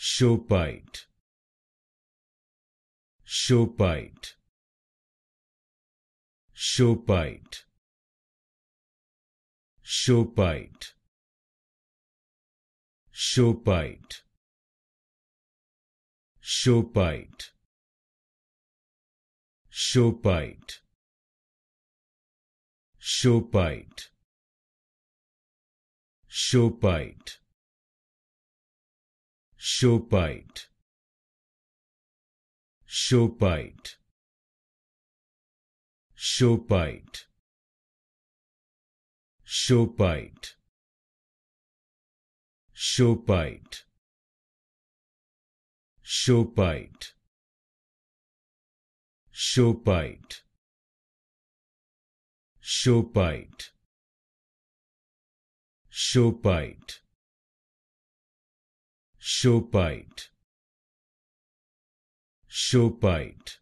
Schoepite. Schoepite. Schoepite. Schoepite. Schoepite. Schoepite. Schoepite. Schoepite. Schoepite. Schoepite. Schoepite. Schoepite. Schoepite. Schoepite. Schoepite. Schoepite. Schoepite. Schoepite. Schoepite. Schoepite.